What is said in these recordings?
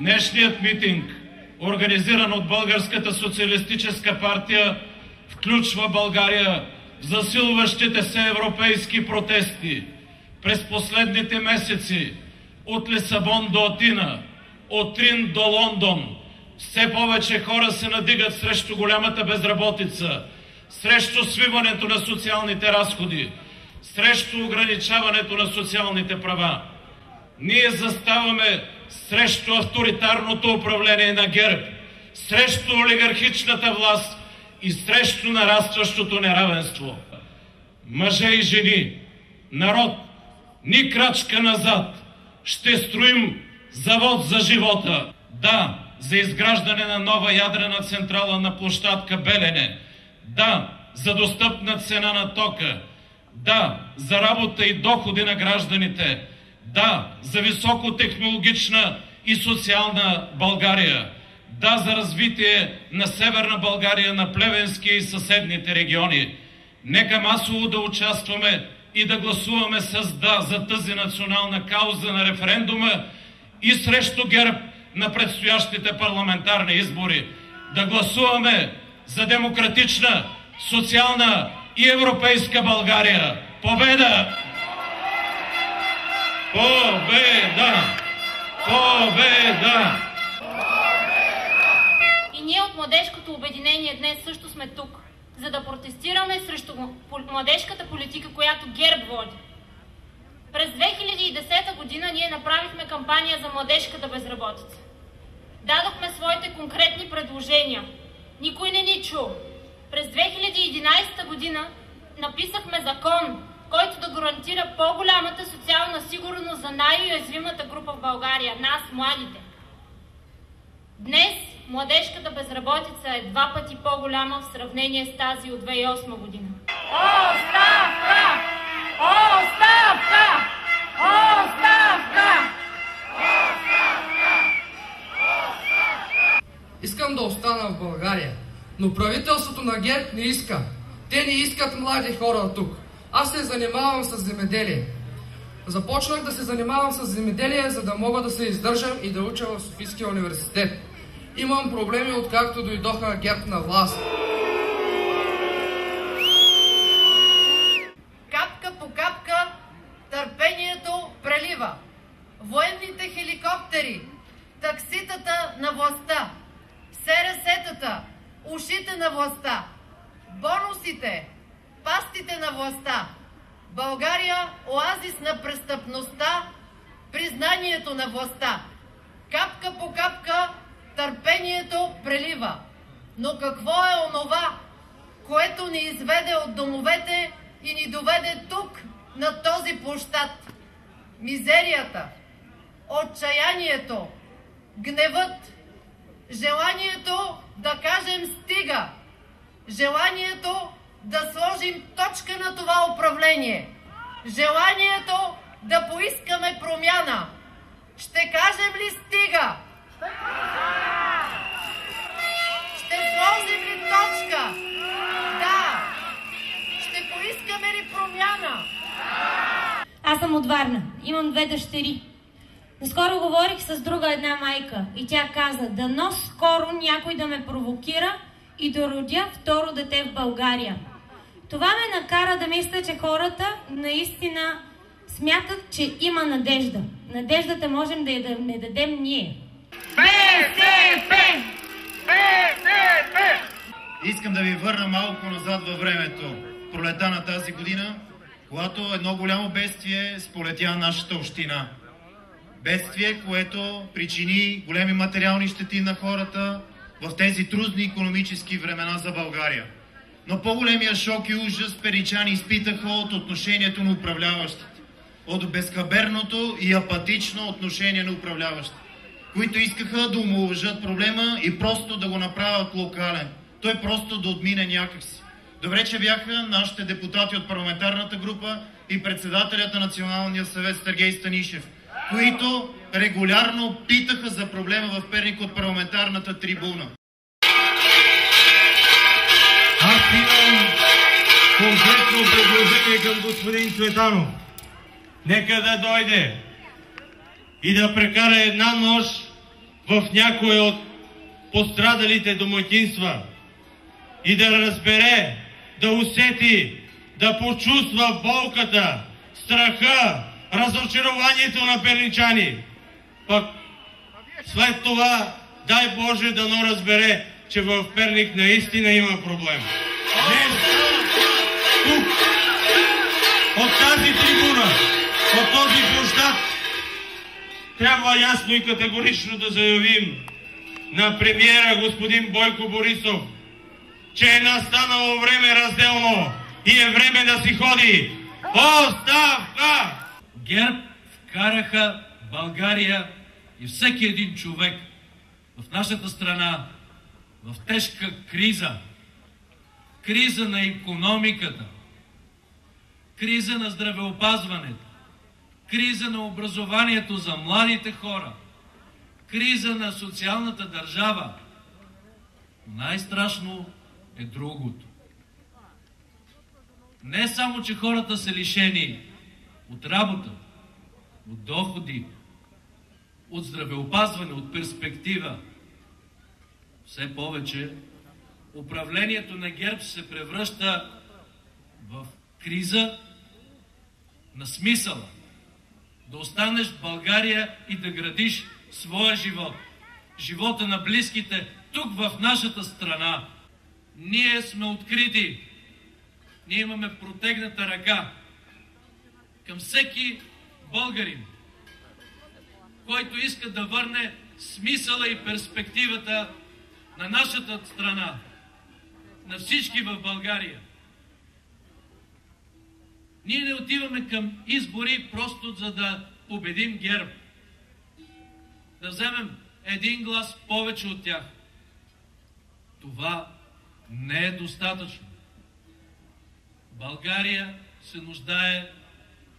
Днешният митинг, организиран от Българската социалистическа партия, включва България в засилващите се европейски протести. През последните месеци от Лисабон до Атина, от Рин до Лондон, все повече хора се надигат срещу голямата безработица, срещу свиването на социалните разходи, срещу ограничаването на социалните права. Ние заставаме срещу авторитарното управление на ГЕРБ, срещу олигархичната власт и срещу нарастващото неравенство. Мъже и жени, народ, ни крачка назад. Ще строим завод за живота. Да, за изграждане на нова ядрена централа на площадка Белене. Да, за достъпна цена на тока. Да, за работа и доходи на гражданите. Да, за високотехнологична и социална България. Да, за развитие на Северна България, на Плевенския и съседните региони. Нека масово да участваме и да гласуваме с да за тази национална кауза на референдума и срещу ГЕРБ на предстоящите парламентарни избори. Да гласуваме за демократична, социална и европейска България. Победа! Победа! Победа! И ние от Младежкото обединение днес също сме тук, за да протестираме срещу младежката политика, която ГЕРБ води. През 2010 година ние направихме кампания за младежката безработица. Дадохме своите конкретни предложения. Никой не ни чу. През 2011 година написахме закон, който да гарантира по-голямата социална сигурност за най-уязвимата група в България – нас, младите. Днес младежката безработица е два пъти по-голяма в сравнение с тази от 2008 година. Оставка! Оставка! Оставка! Искам да остана в България, но правителството на ГЕРБ не иска. Те не искат млади хора тук. Аз се занимавам с земеделие. Започнах да се занимавам с земеделие, за да мога да се издържам и да уча в Софийския университет. Имам проблеми откакто дойдоха ГЕРБ на власт. Капка по капка търпението прелива. Военните хеликоптери, такситата на властта, СРС-тата, ушите на властта, бонусите, пастите на властта. България – оазис на престъпността, признанието на властта. Капка по капка търпението прелива. Но какво е онова, което ни изведе от домовете и ни доведе тук, на този площад? Мизерията, отчаянието, гневът, желанието да кажем стига, желанието да сложим точка на това управление, желанието да поискаме промяна. Ще кажем ли стига? Ще сложим ли точка? Да. Ще поискаме ли промяна? Аз съм от Варна. Имам две дъщери. Наскоро говорих с друга една майка и тя каза, дано скоро някой да ме провокира и да родя второ дете в България. Това ме накара да мисля, че хората наистина смятат, че има надежда. Надеждата можем да я не дадем ние. БСП! БСП! Искам да ви върна малко назад във времето. Пролета на тази година, когато едно голямо бедствие сполетя нашата община. Бедствие, което причини големи материални щети на хората в тези трудни економически времена за България. Но по-големия шок и ужас перичани изпитаха от отношението на управляващите. От безхаберното и апатично отношение на управляващите, които искаха да омалъжат проблема и просто да го направят локален. Той просто да отмине някакси. Добре, че бяха нашите депутати от парламентарната група и председателят на Националния съвет Сергей Станишев, които регулярно питаха за проблема в Перник от парламентарната трибуна. Имам конкретно предложение към господин Цветанов. Нека да дойде и да прекара една нощ в някое от пострадалите домакинства и да разбере, да усети, да почувства болката, страха, разочарованието на перничани. Пък след това, дай Боже, дано разбере, че в Перник наистина има проблем. Днес, тук, от тази трибуна, от този площад, трябва ясно и категорично да заявим на премиера господин Бойко Борисов, че е настанало време разделно и е време да си ходи. Оставка! ГЕРБ вкараха България и всеки един човек в нашата страна в тежка криза. Криза на економиката, криза на здравеопазването, криза на образованието за младите хора, криза на социалната държава. Най-страшно е другото. Не само, че хората са лишени от работа, от доходи, от здравеопазване, от перспектива, все повече управлението на ГЕРБ се превръща в криза на смисъла. Да останеш в България и да градиш своя живот. Живота на близките тук в нашата страна. Ние сме открити. Ние имаме протегната ръка към всеки българин, който иска да върне смисъла и перспективата на нашата страна, на всички в България. Ние не отиваме към избори просто за да победим ГЕРБ. Да вземем един глас повече от тях. Това не е достатъчно. България се нуждае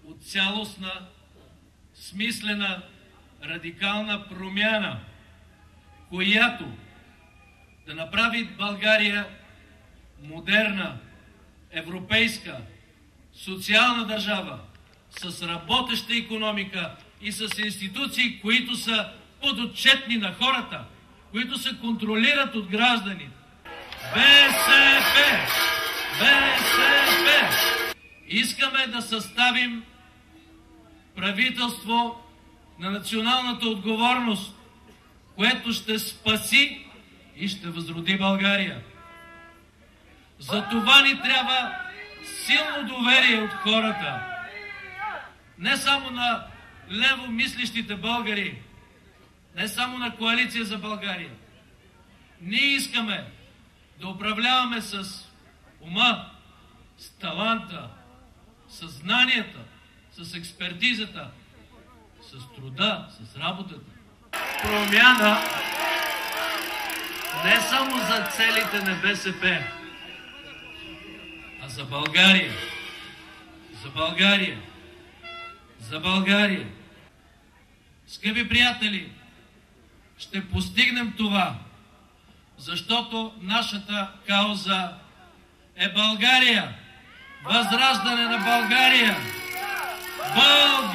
от цялостна, смислена, радикална промяна, която да направи България модерна, европейска, социална държава с работеща економика и с институции, които са подотчетни на хората, които се контролират от гражданите. БСП! БСП! Искаме да съставим правителство на националната отговорност, което ще спаси и ще възроди България. За това ни трябва силно доверие от хората. Не само на лево мислещите българи, не само на коалиция за България. Ние искаме да управляваме с ума, с таланта, с знанията, с експертизата, с труда, с работата. Промяна не само за целите на БСП, а за България. За България. За България. Скъпи приятели, ще постигнем това, защото нашата кауза е България. Възраждане на България. България!